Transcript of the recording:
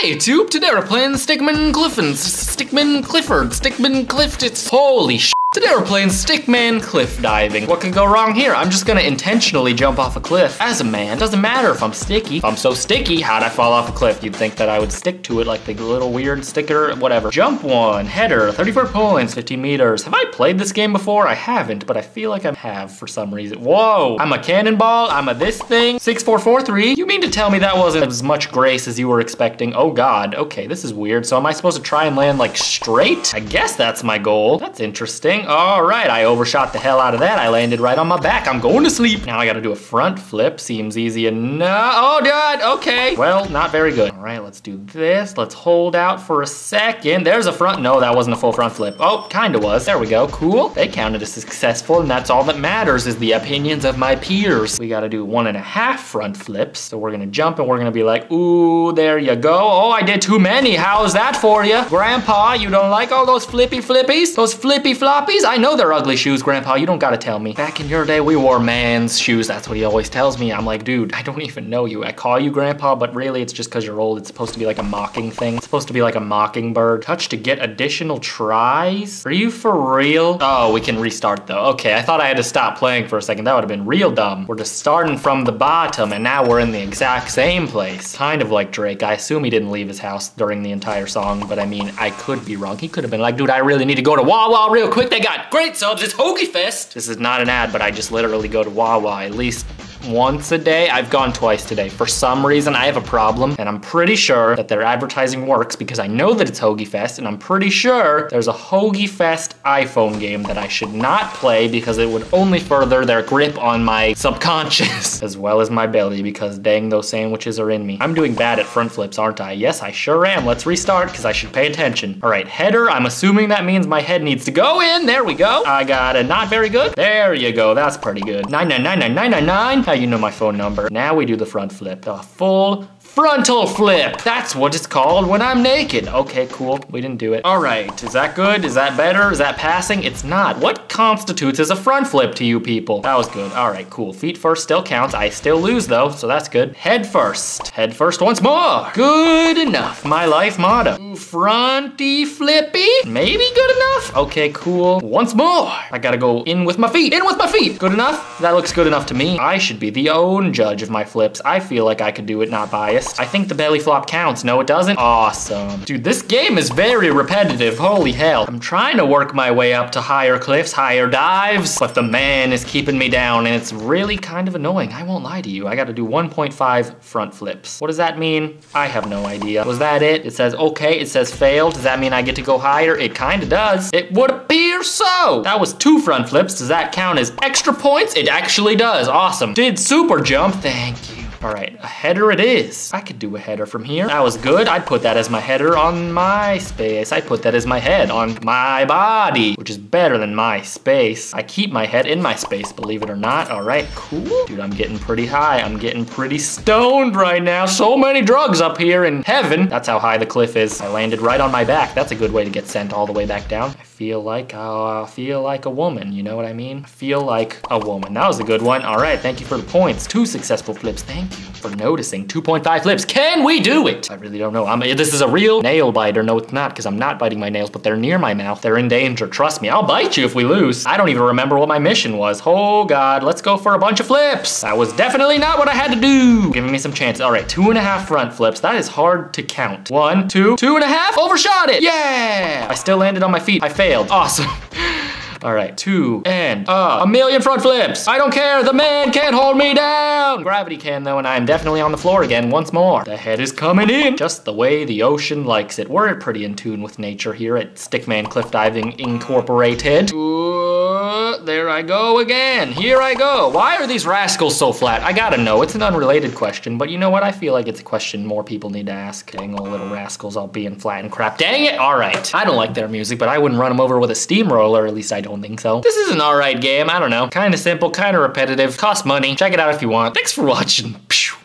Hi, YouTube. Today we're playing Stickman Clifford. Stickman Clifford. Stickman Cliff. It's holy sh. Today we're playing Stickman cliff diving. What could go wrong here? I'm just gonna intentionally jump off a cliff. As a man, doesn't matter if I'm sticky. If I'm so sticky, how'd I fall off a cliff? You'd think that I would stick to it like the little weird sticker, whatever. Jump one, header, 34 points, 15 meters. Have I played this game before? I haven't, but I feel like I have for some reason. Whoa, I'm a cannonball, I'm a this thing. 6443, you mean to tell me that wasn't as much grace as you were expecting? Oh God, okay, this is weird. So am I supposed to try and land like straight? I guess that's my goal. That's interesting. All right, I overshot the hell out of that. I landed right on my back. I'm going to sleep. Now I gotta do a front flip. Seems easy enough. Oh, God, okay. Well, not very good. All right, let's do this. Let's hold out for a second. There's a front. No, that wasn't a full front flip. Oh, kinda was. There we go. Cool. They counted as successful, and that's all that matters is the opinions of my peers. We gotta do one and a half front flips. So we're gonna jump and we're gonna be like, ooh, there you go. Oh, I did too many. How's that for you? Grandpa, you don't like all those flippy flippies? Those flippy floppies? I know they're ugly shoes, Grandpa. You don't gotta tell me. Back in your day, we wore man's shoes. That's what he always tells me. I'm like, dude, I don't even know you. I call you Grandpa, but really it's just because you're old. It's supposed to be like a mocking thing. It's supposed to be like a mockingbird. Touch to get additional tries? Are you for real? Oh, we can restart though. Okay, I thought I had to stop playing for a second. That would have been real dumb. We're just starting from the bottom and now we're in the exact same place. Kind of like Drake. I assume he didn't leave his house during the entire song, but I mean, I could be wrong. He could have been like, dude, I really need to go to Wawa real quick. They got great subs. It's Hoagie Fest. This is not an ad, but I just literally go to Wawa at least once a day. I've gone twice today. For some reason, I have a problem, and I'm pretty sure that their advertising works because I know that it's Hoagie Fest, and I'm pretty sure there's a Hoagie Fest iPhone game that I should not play because it would only further their grip on my subconscious as well as my belly because dang, those sandwiches are in me. I'm doing bad at front flips, aren't I? Yes, I sure am. Let's restart because I should pay attention. All right, header. I'm assuming that means my head needs to go in. There we go. I got a not very good. There you go. That's pretty good. 999999. Now you know my phone number. Now we do the front flip. A full frontal flip. That's what it's called when I'm naked. Okay, cool. We didn't do it. All right, is that good? Is that better? Is that passing? It's not. What constitutes as a front flip to you people? That was good. All right, cool. Feet first still counts. I still lose though, so that's good. Head first. Head first once more. Good enough. My life motto. Fronty flippy. Maybe good enough. Okay, cool. Once more. I gotta go in with my feet. In with my feet. Good enough? That looks good enough to me. I should be the own judge of my flips. I feel like I could do it, not biased. I think the belly flop counts. No, it doesn't? Awesome. Dude, this game is very repetitive. Holy hell. I'm trying to work my way up to higher cliffs, higher dives, but the man is keeping me down and it's really kind of annoying. I won't lie to you. I gotta do 1.5 front flips. What does that mean? I have no idea. Was that it? It says, okay, it says failed. Does that mean I get to go higher? It kinda does. It would appear so. That was two front flips. Does that count as extra points? It actually does. Awesome. Did super jump. Thank you. All right, a header it is. I could do a header from here. That was good. I'd put that as my header on my space. I put that as my head on my body, which is better than my space. I keep my head in my space, believe it or not. All right, cool. Dude, I'm getting pretty high. I'm getting pretty stoned right now. So many drugs up here in heaven. That's how high the cliff is. I landed right on my back. That's a good way to get sent all the way back down. I feel like I uh, feel like a woman. You know what I mean? I feel like a woman. That was a good one. All right, thank you for the points. Two successful flips. Thank for noticing. 2.5 flips. Can we do it? I really don't know. I'm, this is a real nail biter. No, it's not, because I'm not biting my nails, but they're near my mouth. They're in danger. Trust me. I'll bite you if we lose. I don't even remember what my mission was. Oh, God. Let's go for a bunch of flips. That was definitely not what I had to do. Giving me some chances. All right, two and a half front flips. That is hard to count. One, two, two and a half. Overshot it. Yeah. I still landed on my feet. I failed. Awesome. All right, two and uh, a million front flips. I don't care, the man can't hold me down. Gravity can though, and I am definitely on the floor again once more. The head is coming in, just the way the ocean likes it. We're pretty in tune with nature here at Stickman Cliff Diving Incorporated. Ooh, there I go again. Here I go. Why are these rascals so flat? I gotta know. It's an unrelated question, but you know what? I feel like it's a question more people need to ask. Dang old little rascals all being flat and crap. Dang it! All right. I don't like their music, but I wouldn't run them over with a steamroller. At least I don't think so. This is an all right game. I don't know. Kind of simple, kind of repetitive. Cost money. Check it out if you want. Thanks for watching. Pew.